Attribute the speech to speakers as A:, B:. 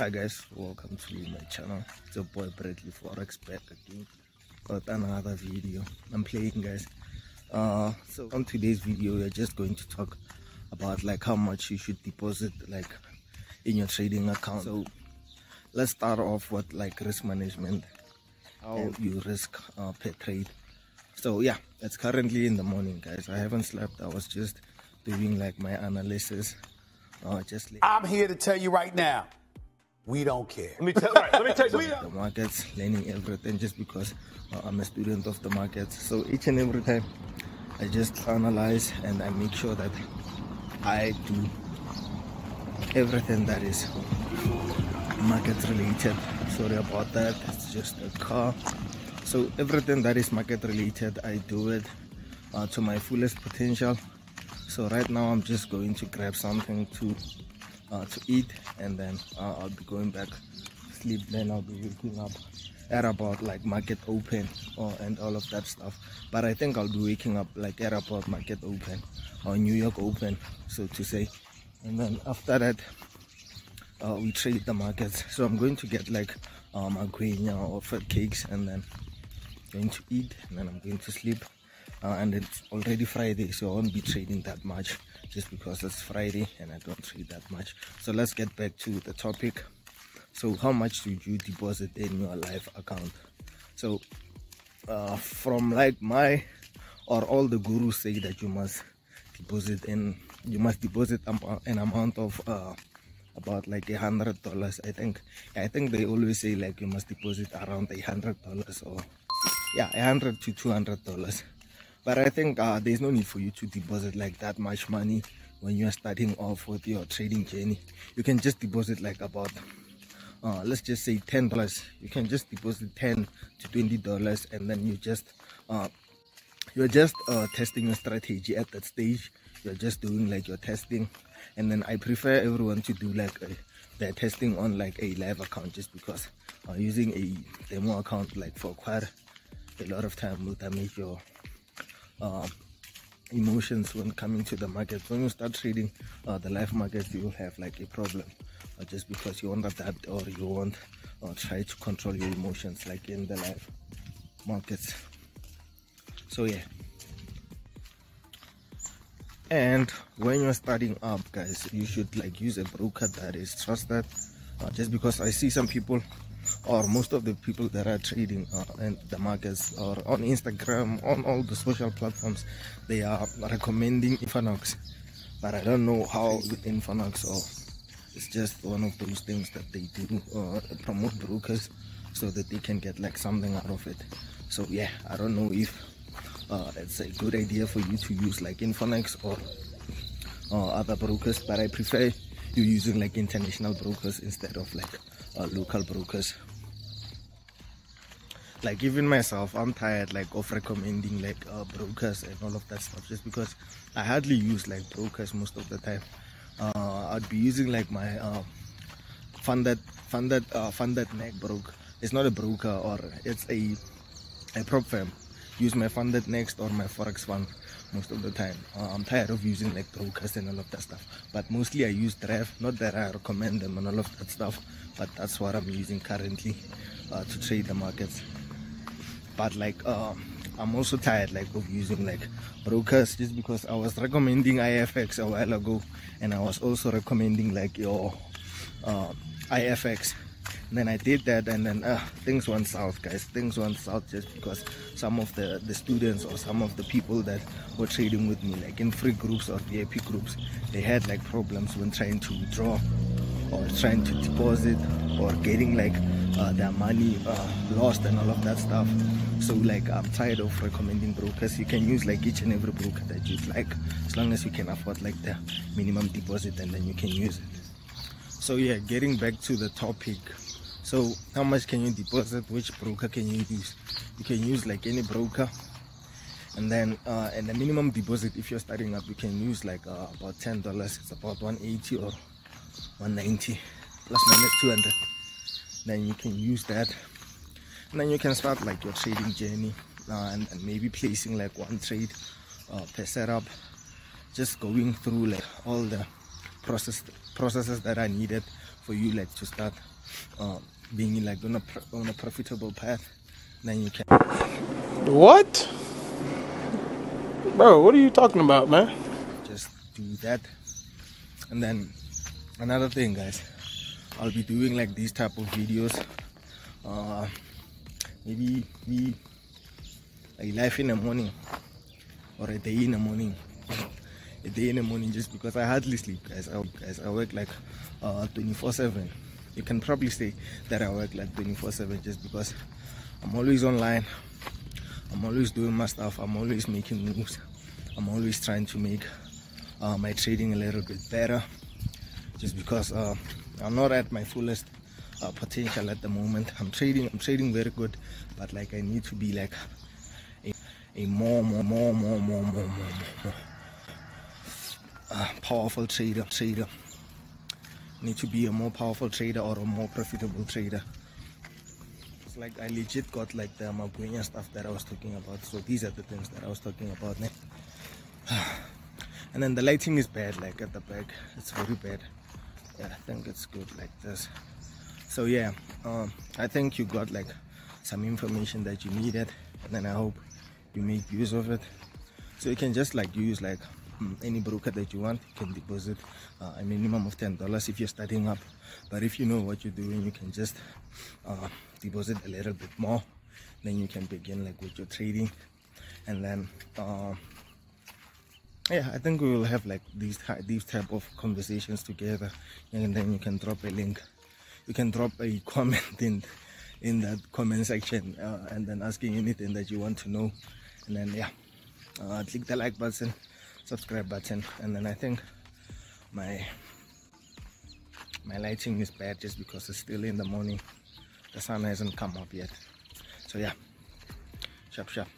A: Hi guys, welcome to my channel. It's your boy Bradley Forex back again with another video. I'm playing guys. Uh, so on today's video, we're just going to talk about like how much you should deposit like in your trading account. So let's start off with like risk management. How you risk uh, per trade. So yeah, it's currently in the morning, guys. I haven't slept. I was just doing like my analysis. Uh, just
B: I'm here to tell you right now we don't care.
C: Let me tell, right, let me tell you
A: the markets, learning everything just because uh, I'm a student of the markets. So each and every time I just analyze and I make sure that I do everything that is market related. Sorry about that, it's just a car. So everything that is market related, I do it uh, to my fullest potential. So right now I'm just going to grab something to uh, to eat and then uh, I'll be going back sleep. Then I'll be waking up at about like market open or and all of that stuff. But I think I'll be waking up like at about market open or New York open so to say. And then after that uh, we trade the markets. So I'm going to get like um, a guenya or fat cakes and then going to eat and then I'm going to sleep uh, and it's already Friday so I won't be trading that much just because it's Friday and I don't trade that much. So let's get back to the topic. So how much do you deposit in your live account? So uh, from like my or all the gurus say that you must deposit in you must deposit an amount of uh, about like a hundred dollars i think. I think they always say like you must deposit around a hundred dollars or yeah a hundred to two hundred dollars but i think uh, there's no need for you to deposit like that much money when you are starting off with your trading journey. You can just deposit like about uh, let's just say ten dollars. You can just deposit 10 to 20 dollars and then you just uh, you're just uh, testing your strategy at that stage. You're just doing like your testing. And then i prefer everyone to do like a, their testing on like a live account just because uh, using a demo account like for quite a lot of time will damage your uh, emotions when coming to the market. When you start trading uh, the live markets, you will have like a problem uh, just because you want to adapt or you want uh, try to control your emotions like in the live markets. So yeah. And when you're starting up guys you should like use a broker that is trusted. Uh, just because i see some people or most of the people that are trading in the markets or on instagram on all the social platforms they are recommending Infinox but i don't know how with Infinox or it's just one of those things that they do uh, promote brokers so that they can get like something out of it. So yeah i don't know if uh, it's a good idea for you to use like Infinox or uh, other brokers but I prefer you using like international brokers instead of like uh, local brokers. Like even myself I'm tired like of recommending like uh, brokers and all of that stuff just because I hardly use like brokers most of the time. Uh, I'd be using like my uh, funded funded uh, FundedNext broke it's not a broker or it's a a prop firm. Use my FundedNext or my forex fund most of the time. Uh, i'm tired of using like brokers and all of that stuff. But mostly i use Deriv not that i recommend them and all of that stuff but that's what i'm using currently uh, to trade the markets. But like uh, i'm also tired like of using like brokers just because i was recommending ifx a while ago and i was also recommending like your uh, ifx and then I did that and then uh, things went south guys. Things went south just because some of the the students or some of the people that were trading with me like in free groups or VIP groups they had like problems when trying to withdraw or trying to deposit or getting like uh, their money uh, lost and all of that stuff. So like I'm tired of recommending brokers. You can use like each and every broker that you'd like as long as you can afford like the minimum deposit and then you can use it. So yeah getting back to the topic so how much can you deposit? Which broker can you use? You can use like any broker. And then uh, and the minimum deposit if you're starting up you can use like uh, about ten dollars. It's about 180 or 190 plus minus 200 then you can use that. And then you can start like your trading journey uh, and, and, maybe placing like one trade uh, per setup. Just going through like all the process processes that are needed for you like to start uh, being like on a on a profitable path then you can.
C: What? Bro, what are you talking about, man?
A: just do that. And then another thing guys. I'll be doing like these type of videos. Uh maybe we like life in the morning or a day in the morning. A day in the morning just because i hardly sleep guys. I, guys, I work like uh 24 7 you can probably say that i work like 24 7 just because i'm always online i'm always doing my stuff i'm always making moves i'm always trying to make uh, my trading a little bit better just because uh, I'm not at my fullest uh, potential at the moment. I'm trading, I'm trading very good, but like I need to be like a, a more, more, more, more, more, more, more, more, more uh, powerful trader. Trader need to be a more powerful trader or a more profitable trader. It's like I legit got like the magwinya stuff that I was talking about. So these are the things that I was talking about. Ne? and then the lighting is bad like at the back it's very bad yeah i think it's good like this so yeah um i think you got like some information that you needed and then i hope you make use of it so you can just like use like mm, any broker that you want you can deposit uh, a minimum of ten dollars if you're starting up. But if you know what you're doing you can just uh, deposit a little bit more. Then you can begin like with your trading. And then uh, yeah i think we will have like these these type of conversations together. And then you can drop a link. You can drop a comment in in that comment section uh, and then asking anything that you want to know. And then yeah uh, click the like button subscribe button. And then i think my my lighting is bad just because it's still in the morning. The sun hasn't come up yet. So yeah. Sharp sharp